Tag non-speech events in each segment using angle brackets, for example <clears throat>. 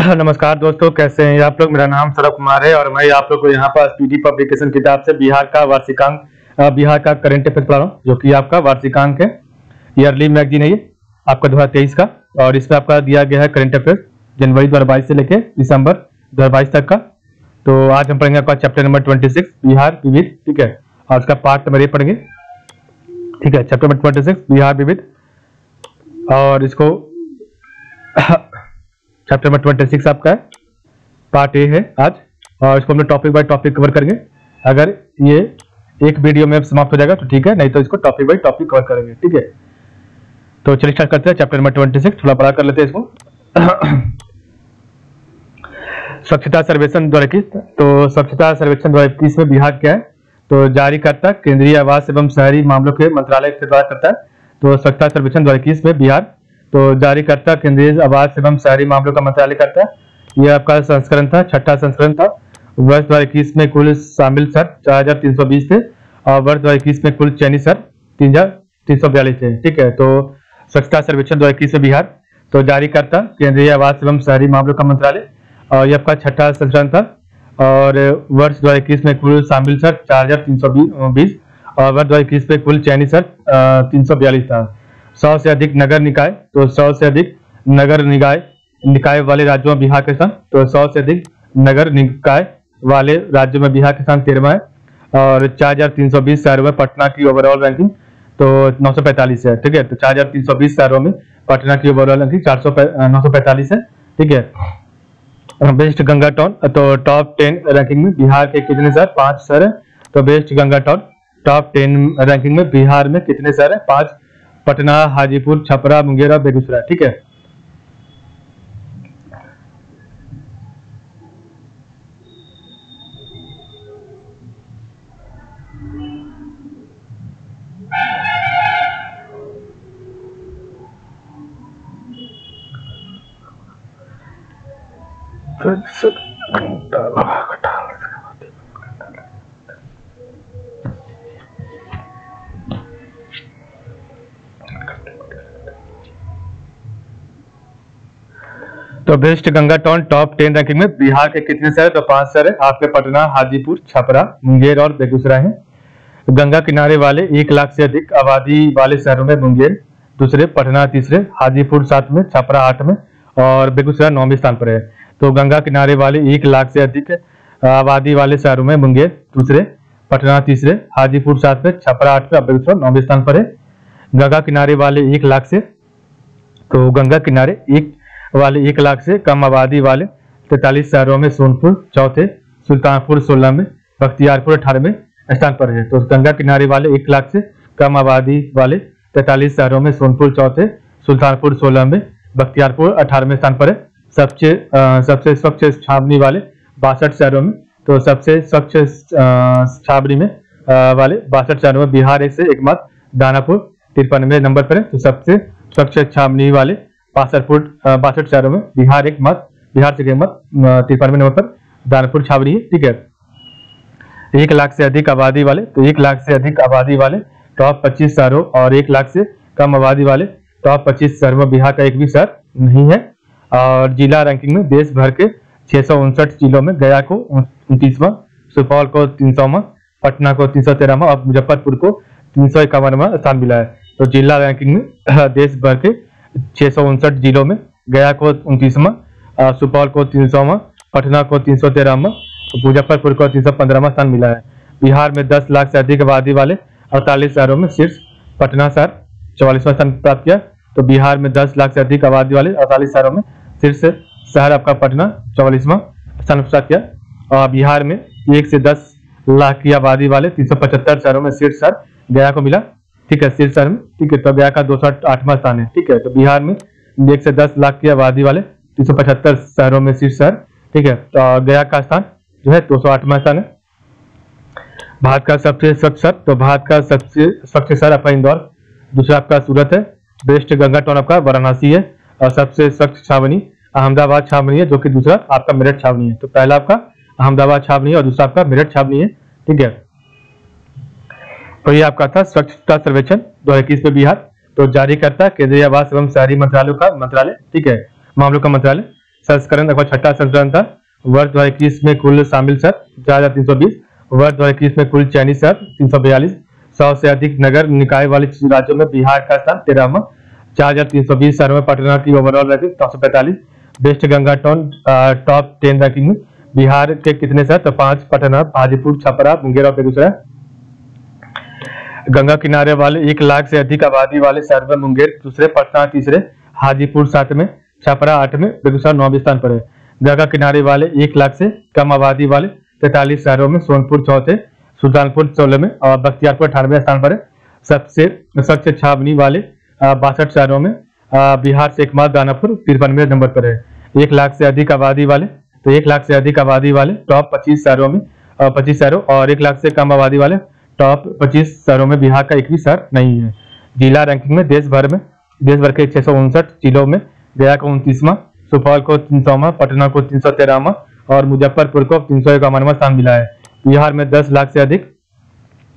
<clears throat> नमस्कार दोस्तों, कैसे हैं आप लोग? मेरा नाम सरब कुमार है और मैं आप लोग को यहाँ पर पीडी पब्लिकेशन किताब से बिहार का वार्षिकांक बिहार का करंट अफेयर पढ़ा रहा हूँ, जो कि आपका वार्षिकांक है। ईयरली मैगजीन है ये, आपका दो हज़ार तेईस का। और इसमें आपका दिया गया है करंट अफेयर जनवरी दो हज़ार बाईस से लेके दिसंबर दो हज़ार बाईस तक का। तो आज हम पढ़ेंगे आपका chapter number twenty six Bihar विविध, ठीक है? और उसका पार्ट नंबर एक पढ़ेंगे, ठीक है? Chapter number twenty six Bihar विविध। और इसको <clears throat> चैप्टर नंबर ट्वेंटी सिक्स आपका है। पार्ट ए है आज। और इसको हम टॉपिक बाय टॉपिक कवर करेंगे। अगर ये एक वीडियो में समाप्त हो जाएगा तो ठीक है। नहीं तो इसको टॉपिक बाय टॉपिक कवर करेंगे। ठीक है? तो चलिए स्टार्ट करते हैं चैप्टर नंबर ट्वेंटी सिक्स थोड़ा बड़ा कर लेते हैं इसको। <coughs> स्वच्छता सर्वेक्षण दो इक्कीस। तो स्वच्छता सर्वेक्षण दो इक्कीस में बिहार क्या है? तो जारी करता केंद्रीय आवास एवं शहरी मामलों के मंत्रालय के द्वारा करता है। तो स्वच्छता सर्वेक्षण दो इक्कीस में बिहार तो जारी करता केंद्रीय आवास एवं शहरी मामलों का मंत्रालय करता है। यह आपका संस्करण था, छठा संस्करण था। वर्ष दो इक्कीस में कुल शामिल सर, चार हज़ार तीन सौ बीस थे और वर्ष दो इक्कीस में कुल चयनित सर, तीन हज़ार तीन सौ बयालीस थे। ठीक है तो स्वच्छता सर्वेक्षण दो इक्कीस में बिहार तो जारी करता केंद्रीय आवास एवं शहरी मामलों का मंत्रालय। और यह आपका छठा संस्करण था और वर्ष दो इक्कीस में कुल शामिल सर, चार हज़ार तीन सौ बीस और वर्ष दो इक्कीस में कुल चयनित सर तीन सौ बयालीस था। सौ से अधिक नगर निकाय तो सौ से अधिक नगर निकाय निकाय वाले राज्यों में बिहार के स्थान तो सौ से अधिक नगर निकाय वाले राज्यों में बिहार के स्थान तेरहवा है और चार हज़ार तीन सौ बीस शहरों पटना की ओवरऑल रैंकिंग तो नौ सौ पैंतालीस है, ठीक है? तो चार हज़ार तीन सौ बीस शहरों में पटना की ओवरऑल रैंकिंग चार सौ है, ठीक है? बेस्ट गंगा टाउन तो टॉप टेन रैंकिंग में बिहार के कितने शहर? पाँच शहर है तो best Ganga town top ten ranking में बिहार में कितने शहर है? पाँच पटना हाजीपुर छपरा मुंगेर बेगूसराय ठीक है? तो best Ganga town top ten ranking में बिहार के कितने शहर तो पाँच शहर है। आपके पटना, हाजीपुर, छपरा, मुंगेर और बेगूसराय है। गंगा किनारे वाले एक लाख से अधिक आबादी वाले शहरों में मुंगेर, दूसरे पटना, तीसरे हाजीपुर सात में, छपरा आठ में और बेगूसराय नौवें स्थान पर है। तो गंगा किनारे वाले एक लाख से अधिक आबादी वाले शहरों में मुंगेर, दूसरे पटना, तीसरे हाजीपुर सात में, छपरा आठ में और बेगूसराय नौवें स्थान पर है। गंगा किनारे वाले एक लाख से तो गंगा किनारे एक वाले एक लाख से कम आबादी वाले तैतालीस शहरों में सोनपुर चौथे, सुल्तानपुर सोलह में, बख्तियारपुर अठारहवें स्थान पर है। तो गंगा किनारे वाले एक लाख से कम आबादी वाले तैतालीस शहरों में सोनपुर चौथे, सुल्तानपुर सोलह में, बख्तियारपुर अठारहवें स्थान पर है। सबसे सबसे स्वच्छ छावनी वाले बासठ शहरों में तो सबसे स्वच्छ छावनी में वाले बासठ शहरों में बिहार से एकमात्र दानापुर तिरपनवे नंबर पर है। तो सबसे स्वच्छ छावनी वाले बासठ बासठ शहरों में, बिहार एक मत, बिहार से मत तिरपनवे नंबर पर, दानापुर छावनी है, ठीक है? एक लाख से अधिक आबादी वाले तो एक लाख से अधिक आबादी वाले टॉप 25 शहरों और एक लाख से कम आबादी वाले टॉप 25 शहरों में बिहार का एक भी शहर नहीं है। और जिला रैंकिंग में देश भर के छह सौ उनसठ जिलों में गया को उनतीसवां, सुपौल को तीन पटना को तीन सौ तेरहवा और मुजफ्फरपुर को तीन सौ इक्यावनवा स्थान मिला है। तो जिला रैंकिंग में, <clears throat> देश भर के छह जिलों में, गया को उनतीसवां सुपौल को तीन सौवा पटना को तीन सौ तेरहवा मुजफ्फरपुर को तीन सौ पंद्रहवा स्थान मिला है। बिहार में दस लाख से अधिक आबादी वाले अड़तालीस शहरों में शीर्ष पटना शहर चौवालीसवां स्थान प्राप्त किया। तो बिहार में दस लाख से अधिक आबादी वाले अड़तालीस शहरों में शीर्ष शहर आपका पटना चौवालीसवां स्थान प्राप्त किया। और बिहार में एक से दस लाख की आबादी वाले तीन सौ पचहत्तर शहरों में शीर्ष शहर गया को मिला। ठीक है शहर में। ठीक है तो गया का दो स्थान है। ठीक है तो बिहार में एक से दस लाख की आबादी वाले तीन सौ पचहत्तर शहरों में शीर्ष शहर ठीक है तो गया का स्थान जो है दो सौ आठवां स्थान है। भारत का सबसे स्वच्छ शहर तो भारत का सबसे स्वच्छ शहर आपका इंदौर। दूसरा आपका सूरत है, बेस्ट गंगा टाउन आपका वाराणसी है, और सबसे स्वच्छ छावनी अहमदाबाद छावनी है, जो कि दूसरा आपका मेरठ छावनी है। तो पहला आपका अहमदाबाद छावनी है, और दूसरा आपका मेरठ छावनी है। ठीक है तो ये आपका था स्वच्छता सर्वेक्षण दो इक्कीस में बिहार। तो जारी करता केंद्रीय आवास एवं शहरी मंत्रालय का मंत्रालय, ठीक है, मामलों का मंत्रालय, संस्करण लगभग छठा संस्करण था। वर्ष दो इक्कीस में कुल शामिल शहर चार हज़ार तीन सौ बीस। वर्ष दो इक्कीस में कुल चयनित शहर तीन सौ बयालीस। सौ से अधिक नगर निकाय वाले राज्यों में बिहार का स्थान, तेरहवा। चार हज़ार तीन सौ बीस शहरों में पटना की ओवरऑल रैंकिंग नौ सौ पैंतालीस। Best Ganga town top ten ranking Bihar के कितने शहर तो पाँच, पटना, हाजीपुर, छपरा, मुंगेर और बेगूसराय। गंगा किनारे वाले, एक लाख से अधिक आबादी वाले शहर में मुंगेर, दूसरे पटना, तीसरे हाजीपुर सातवें छपरा आठवें बेगूसराय नौवें स्थान पर है। गंगा किनारे वाले एक लाख से कम आबादी वाले तैतालीस शहरों में, सोनपुर चौथे, सुल्तानपुर सोलह में और बख्तियारपुर अठारहवें स्थान पर है। सबसे स्वच्छ छावनी वाले बासठ शहरों में बिहार से एकमात्र दानापुर, तिरपनवे नंबर पर है। एक लाख से अधिक आबादी वाले तो एक लाख से अधिक आबादी वाले, टॉप पच्चीस शहरों में पच्चीस शहरों और एक लाख से कम आबादी वाले टॉप पच्चीस शहरों में बिहार का एक भी शहर नहीं है। जिला रैंकिंग में देश भर में, देश भर के छह सौ उनसठ जिलों में, गया को उनतीसवा, सुपौल को तीन सौवा पटना को तीन सौ तेरहवा और मुजफ्फरपुर को तीन सौ इक्यावनवा स्थान मिला है। बिहार में दस लाख से अधिक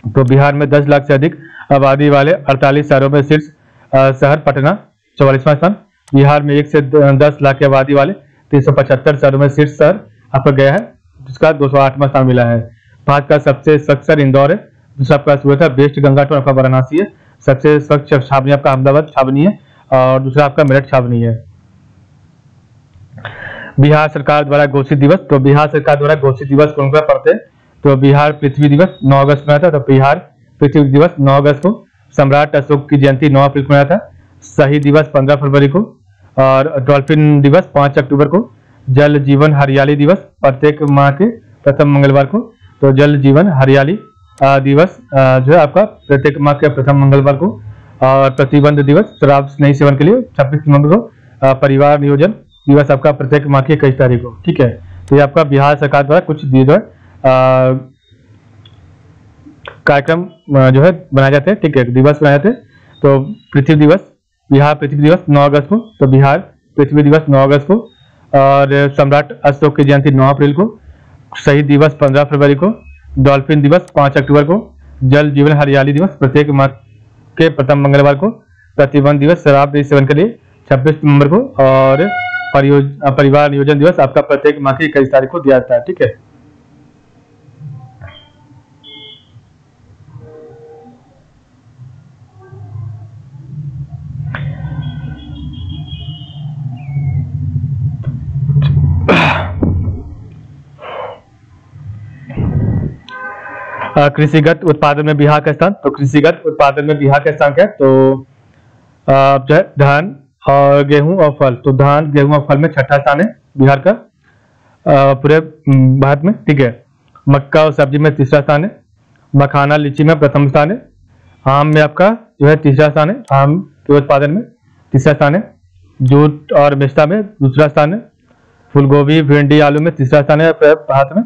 तो बिहार में दस लाख से अधिक आबादी वाले अड़तालीस शहरों में शीर्ष शहर पटना, चौवालीसवां स्थान। बिहार में एक से दस लाख की आबादी वाले तीन सौ पचहत्तर शहरों में शीर्ष शहर आपका गया है, जिसका दो सौ आठवां स्थान मिला है। भारत का सबसे शहर इंदौर है दूसरा आपका सूरत है बेस्ट गंगा टोन आपका वाराणसी है। सबसे स्वच्छ छावनी आपका अहमदाबाद छावनी है और दूसरा आपका मेरठ छावनी है। बिहार सरकार द्वारा घोषित दिवस तो बिहार सरकार द्वारा घोषित दिवस कौन सा पढ़ते हैं? तो बिहार पृथ्वी दिवस 9 अगस्त में था तो बिहार पृथ्वी दिवस 9 अगस्त को सम्राट अशोक की जयंती 9 अप्रैल को था। शहीद दिवस 15 फरवरी को और डॉल्फिन दिवस 5 अक्टूबर को। जल जीवन हरियाली दिवस प्रत्येक माह के प्रथम मंगलवार को। तो जल जीवन हरियाली दिवस जो है आपका प्रत्येक माह के प्रथम मंगलवार को, और प्रतिबंध दिवस शराब नहीं सेवन के लिए छब्बीस नवंबर को परिवार नियोजन दिवस आपका प्रत्येक माह की इक्कीस तारीख को, ठीक है? तो ये आपका बिहार सरकार द्वारा कुछ दिए जो कार्यक्रम जो है बनाए जाते हैं, ठीक है? दिवस बनाए जाते हैं तो पृथ्वी दिवस, बिहार पृथ्वी दिवस 9 अगस्त को तो बिहार पृथ्वी दिवस 9 अगस्त को, और सम्राट अशोक की जयंती 9 अप्रैल को, शहीद दिवस 15 फरवरी को डॉल्फिन दिवस पाँच अक्टूबर को, जल जीवन हरियाली दिवस प्रत्येक माह के प्रथम मंगलवार को, प्रतिबंध दिवस शराब सेवन के लिए 26 नवंबर को, और परिवार नियोजन दिवस आपका प्रत्येक माह की इक्कीस तारीख को दिया जाता है, ठीक है? कृषिगत उत्पादन में बिहार का स्थान तो कृषिगत उत्पादन में बिहार का स्थान क्या है? तो जो है, धान और गेहूँ और फल तो धान, गेहूँ और फल में छठा स्थान है बिहार का पूरे भारत में, ठीक है। मक्का और सब्ज़ी में तीसरा स्थान है, मखाना, लीची में प्रथम स्थान है, आम में आपका जो है तीसरा स्थान है, आम के उत्पादन में तीसरा स्थान है, जूट और मिस्टा में दूसरा स्थान है, फूलगोभी, भिंडी, आलू में तीसरा स्थान है, भारत में,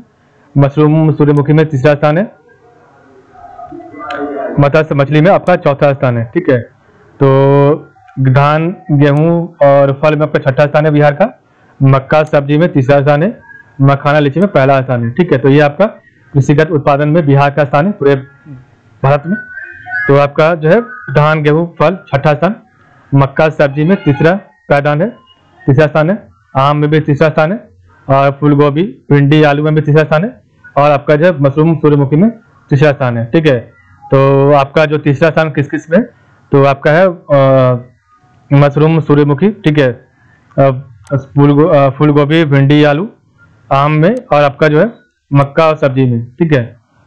मशरूम, सूर्यमुखी में तीसरा स्थान है मत्स्य मछली में आपका चौथा स्थान है, ठीक है? तो धान, गेहूँ और फल में आपका छठा स्थान है बिहार का, मक्का सब्ज़ी में तीसरा स्थान है, मखाना लीची में पहला स्थान है, ठीक है? तो ये आपका कृषिगत उत्पादन में बिहार का स्थान है, पूरे भारत में। तो आपका जो है धान, गेहूँ, फल, छठा स्थान, मक्का सब्ज़ी में तीसरा पैदान है, तीसरा स्थान है, आम में भी तीसरा स्थान है, और फूल गोभी भिंडी, आलू में भी तीसरा स्थान है, और आपका जो है मशरूम सूर्यमुखी में तीसरा स्थान है, ठीक है? तो आपका जो तीसरा स्थान किस किसमें? तो आपका है मशरूम सूर्यमुखी, ठीक है? फूल गोभी भिंडी, आलू, आम में और आपका जो है, मक्का और सब्ज़ी में, ठीक है?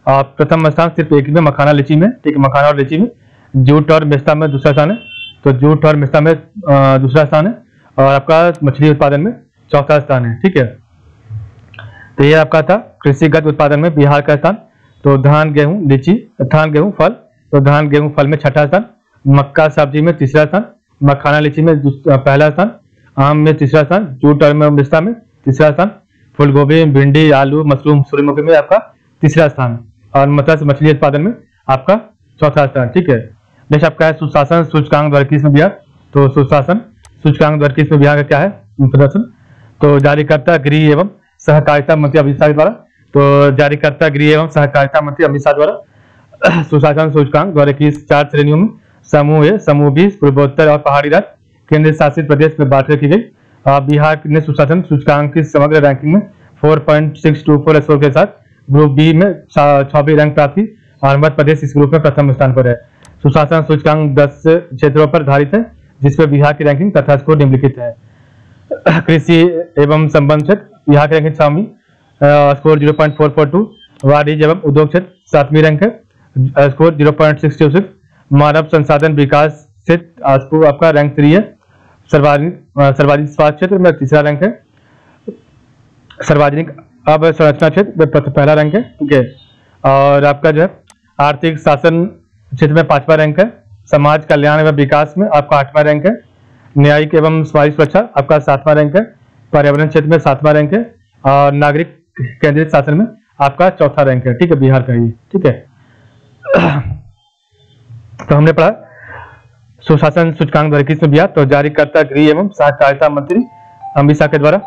और प्रथम स्थान सिर्फ़ एक में, मखाना लीची में, ठीक है? मखाना और लीची में। जूट और मिस्ता में दूसरा स्थान है। तो जूट और मिस्ता में दूसरा स्थान है और आपका मछली उत्पादन में चौथा स्थान है, ठीक है? तो ये आपका था कृषिगत उत्पादन में बिहार का स्थान। तो धान, गेहूँ, लीची, धान, गेहूँ, फल। तो धान, गेहूँ, फल में छठा स्थान, मक्का, सब्ज़ी में तीसरा स्थान, मखाना, लीची में पहला स्थान, आम में तीसरा स्थान, जूट, और मिस्ता में तीसरा स्थान, फूलगोभी, भिंडी, आलू, मशरूम सूर्यमुखी में आपका तीसरा स्थान, और मत्स्य मछली उत्पादन में आपका चौथा स्थान, ठीक है? नेक्स्ट आपका है सुशासन, सूचकांक वर्गीस में बिहार तो सुशासन, सूचकांक वर्गीस में बिहार का क्या है? प्रदर्शन। तो जारीकर्ता गृह एवं सहकारिता मंत्री अमित शाह द्वारा तो जारीकर्ता गृह एवं सहकारिता मंत्री अमित शाह द्वारा <clears throat> सुशासन सूचकांक द्वारा की चार श्रेणियों में समूह ए समूह बी पूर्वोत्तर और पहाड़ी राज्य, केंद्र शासित प्रदेश में बांट रखी गई। बिहार ने सुशासन सूचकांक की समग्र रैंकिंग में 4.624 स्कोर के साथ ग्रुप बी में छब्बीस रैंक प्राप्त की और मध्य प्रदेश इस ग्रुप में प्रथम स्थान पर है। सुशासन सूचकांक 10 क्षेत्रों पर आधारित है जिसमें बिहार की रैंकिंग तथा स्कोर निम्नलिखित है। <clears throat> कृषि एवं संबंध क्षेत्र बिहार की ranking Chhavi score zero point four four two वाणिज्य एवं उद्योग क्षेत्र, सातवीं रैंक है। Score zero point six two six मानव संसाधन विकास क्षेत्र आपका रैंक थ्री है। सर्वाधिक सर्वाधिक स्वास्थ्य क्षेत्र में तीसरा रैंक है। सर्वाधिक अब संरचना क्षेत्र में पहला रैंक है, ठीक है। और आपका जो है, आर्थिक शासन क्षेत्र में पांचवा रैंक है। समाज कल्याण एवं विकास में आपका आठवां रैंक है। न्यायिक एवं स्वास्थ्य सुरक्षा आपका सातवां रैंक है। पर्यावरण क्षेत्र में सातवां रैंक है। और नागरिक केंद्रित शासन में आपका चौथा रैंक है, ठीक है, बिहार का ये ठीक है। तो हमने पढ़ा, सुशासन सूचकांक दो इक्कीस में बिहार तो जारीकर्ता गृह एवं सहकारिता मंत्री अमित शाह के द्वारा।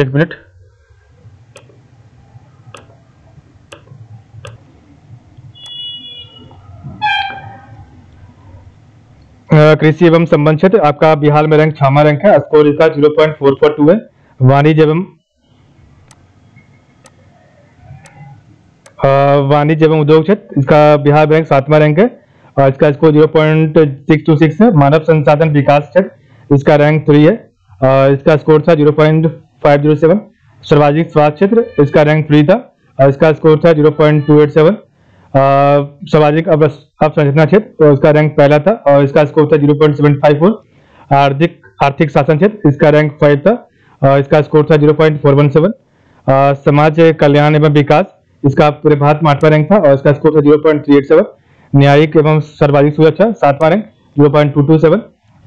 एक मिनट। कृषि एवं संबंध क्षेत्र आपका बिहार में रैंक छामा रैंक है स्कोर इसका zero point four four two है। वाणिज्य एवं वाणिज्य एवं उद्योग क्षेत्र, इसका बिहार रैंक सातवां रैंक है। और इसका score zero point six two six है। मानव संसाधन विकास क्षेत्र, इसका रैंक थ्री है। और इसका स्कोर था zero point five zero seven सर्वाधिक स्वास्थ्य क्षेत्र, इसका रैंक थ्री था। और इसका स्कोर था zero point two eight seven सामाजिक अवसंरचना क्षेत्र तो इसका रैंक पहला था और इसका स्कोर था zero point seven five four आर्थिक आर्थिक शासन क्षेत्र इसका रैंक फाइव था और इसका स्कोर था zero point four one seven समाज कल्याण एवं विकास, इसका पूरे भारत में आठवां रैंक था और इसका स्कोर था zero point three eight seven न्यायिक एवं सर्वाधिक सुरक्षा, सातवां rank zero point two two seven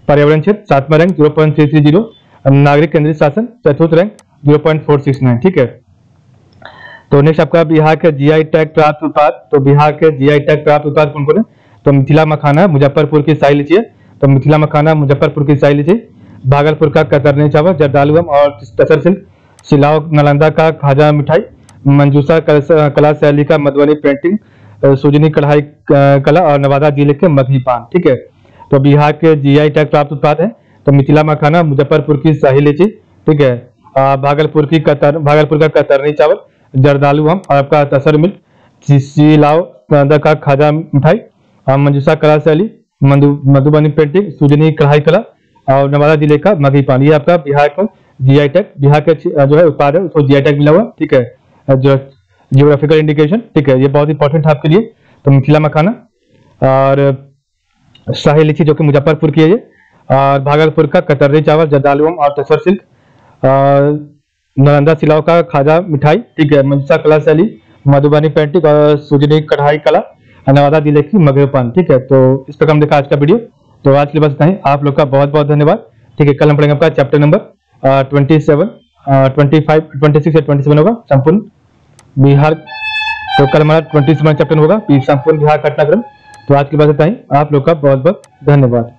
पर्यावरण क्षेत्र सातवां rank zero point three three zero नागरिक केंद्रित शासन, चतुर्थ rank zero point four six nine ठीक है? तो नेक्स्ट आपका बिहार के जीआई टैग प्राप्त उत्पाद तो बिहार के जीआई टैग प्राप्त उत्पाद कौन कौन है? तो मिथिला मखाना, मुजफ्फरपुर की लीची है तो मिथिला मखाना, मुजफ्फरपुर की शाही लीची भागलपुर का कतरनी चावल, जर्दालू और तसर सिल्क। सिलाव, नालंदा का खाजा मिठाई। मंजूसा कला शैली का मधुबनी पेंटिंग सुजनी कढ़ाई कला और नवादा ज़िले के मगही पान, ठीक है? तो बिहार के जीआई टैग प्राप्त उत्पाद है। तो मिथिला मखाना, मुजफ्फरपुर की शाही लीची ठीक है? भागलपुर की कतर, भागलपुर का कतरनी चावल। जर्दालू आम और आपका तसर मिल्क सिलाव का खाजा मिठाई अ, मंजूसा कला शैली मधु मधुबनी पेंटिंग सुजनी कढ़ाई कला और नवादा ज़िले का मगही पान। ये आपका बिहार का जीआई बिहार के जो है उत्पाद है उसको जीआई मिला हुआ ठीक है? जो जियोग्राफिकल इंडिकेशन ठीक है? ये बहुत इंपॉर्टेंट है आपके लिए। तो मिथिला मखाना और शाही लीची जो कि मुजफ्फरपुर की है ये और भागलपुर का कतरनी चावल जर्दालू आम और तसर सिल्क और नालंदा सिलाव का खाजा, मिठाई, ठीक है मनसा कला शैली, मधुबनी पेंटिंग और सुजनी कढ़ाई कला नवादा ज़िले की मगही पान, ठीक है तो इस प्रकार हम देखा आज का वीडियो। तो आज के बस इतना ही। आप लोग का बहुत बहुत धन्यवाद। ठीक है, कल हम पढ़ेंगे आपका chapter number twenty seven twenty five twenty six या ट्वेंटी सेवन होगा, संपूर्ण बिहार। तो कल हमारा ट्वेंटी सेवन चैप्टर होगा संपूर्ण बिहार घटनाक्रम। तो आज के बाद इतना ही। आप लोग का बहुत बहुत धन्यवाद।